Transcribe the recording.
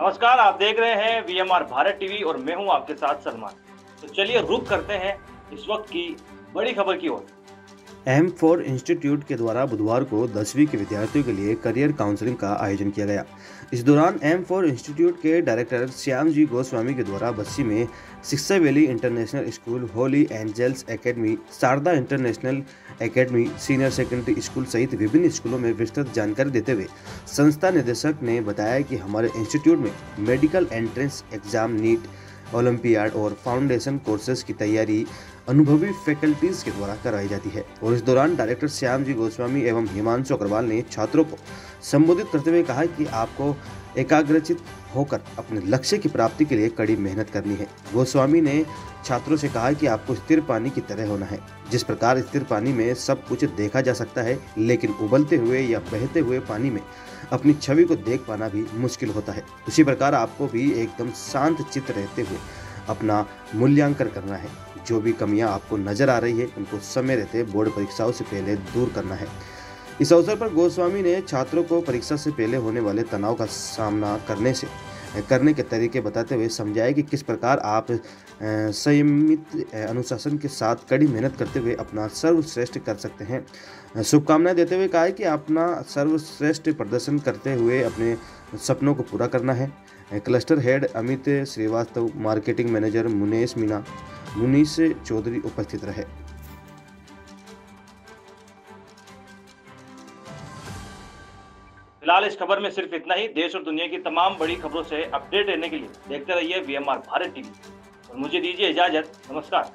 नमस्कार, आप देख रहे हैं वीएमआर भारत टीवी और मैं हूँ आपके साथ सलमान। तो चलिए रुक करते हैं इस वक्त की बड़ी खबर की ओर। एम फोर इंस्टीट्यूट के द्वारा बुधवार को दसवीं के विद्यार्थियों के लिए करियर काउंसलिंग का आयोजन किया गया। इस दौरान एम फोर इंस्टीट्यूट के डायरेक्टर श्याम जी गोस्वामी के द्वारा बस्सी में Shiksha valley international school, holy angels academy, Sharda international academy, senior secondary school सहित विभिन्न स्कूलों में विस्तृत जानकारी देते हुए संस्था निदेशक ने बताया कि हमारे इंस्टीट्यूट में medical entrance exam NEET olympiad और फाउंडेशन कोर्सेज की तैयारी अनुभवी फैकल्टीज के द्वारा कराई जाती है। और इस दौरान डायरेक्टर श्याम जी गोस्वामी एवं हिमांशु अग्रवाल ने छात्रों को संबोधित करते हुए कहा कि आपको एकाग्रचित होकर अपने लक्ष्य की प्राप्ति के लिए कड़ी मेहनत करनी है। गोस्वामी ने छात्रों से कहा कि आपको स्थिर पानी की तरह होना है। जिस प्रकार स्थिर पानी में सब कुछ देखा जा सकता है, लेकिन उबलते हुए या बहते हुए पानी में अपनी छवि को देख पाना भी मुश्किल होता है। उसी प्रकार आपको भी एकदम शांत चित्त रहते हुए अपना मूल्यांकन करना है। जो भी कमियाँ आपको नज़र आ रही है, उनको समय रहते बोर्ड परीक्षाओं से पहले दूर करना है। इस अवसर पर गोस्वामी ने छात्रों को परीक्षा से पहले होने वाले तनाव का सामना करने से करने के तरीके बताते हुए समझाया कि किस प्रकार आप संयमित अनुशासन के साथ कड़ी मेहनत करते हुए अपना सर्वश्रेष्ठ कर सकते हैं। शुभकामनाएँ देते हुए कहा है कि अपना सर्वश्रेष्ठ प्रदर्शन करते हुए अपने सपनों को पूरा करना है। Cluster head Amit Shrivastava, marketing manager Munesh Meena Munish Chaudhary उपस्थित रहे। फ़िलहाल इस खबर में सिर्फ़ इतना ही, देश और दुनिया की तमाम बड़ी खबरों से अपडेट रहने के लिए देखते रहिए वीएमआर भारत टीवी और मुझे दीजिए इजाज़त। नमस्कार।